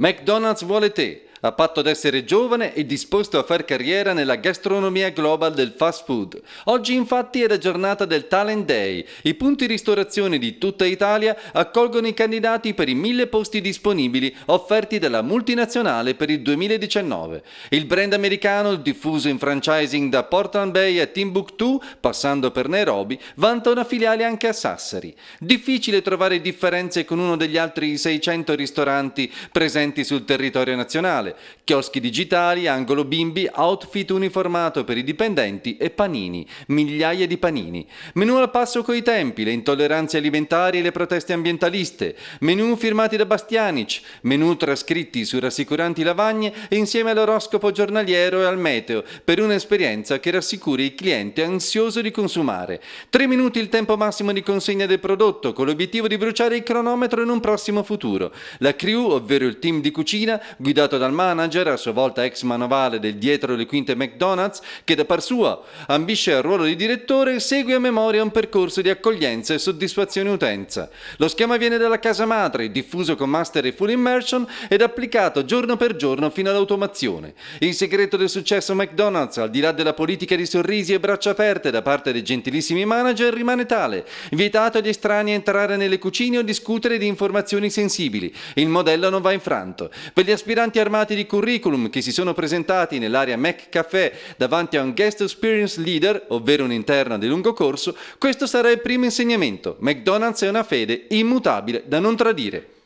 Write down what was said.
McDonald's Wallet a patto d'essere giovane e disposto a far carriera nella gastronomia global del fast food. Oggi infatti è la giornata del Talent Day. I punti ristorazione di tutta Italia accolgono i candidati per i mille posti disponibili offerti dalla multinazionale per il 2019. Il brand americano, diffuso in franchising da Portland Bay a Timbuktu, passando per Nairobi, vanta una filiale anche a Sassari. Difficile trovare differenze con uno degli altri 600 ristoranti presenti sul territorio nazionale digitale, chioschi digitali, angolo bimbi, outfit uniformato per i dipendenti e panini, migliaia di panini. Menù al passo coi tempi, le intolleranze alimentari e le proteste ambientaliste, menù firmati da Bastianic, menù trascritti su rassicuranti lavagne insieme all'oroscopo giornaliero e al meteo, per un'esperienza che rassicuri il cliente ansioso di consumare. Tre minuti il tempo massimo di consegna del prodotto, con l'obiettivo di bruciare il cronometro in un prossimo futuro. La crew, ovvero il team di cucina, guidato dal manager, a sua volta ex manovale del dietro le quinte McDonald's, che da par sua ambisce al ruolo di direttore segue a memoria un percorso di accoglienza e soddisfazione utenza. Lo schema viene dalla casa madre, diffuso con master e full immersion ed applicato giorno per giorno fino all'automazione. Il segreto del successo McDonald's, al di là della politica di sorrisi e braccia aperte da parte dei gentilissimi manager, rimane tale. Vietato agli estranei entrare nelle cucine o discutere di informazioni sensibili. Il modello non va infranto. Per gli aspiranti armati candidati di curriculum che si sono presentati nell'area Mac Café davanti a un Guest Experience Leader, ovvero un'interna di lungo corso, questo sarà il primo insegnamento. McDonald's è una fede immutabile da non tradire.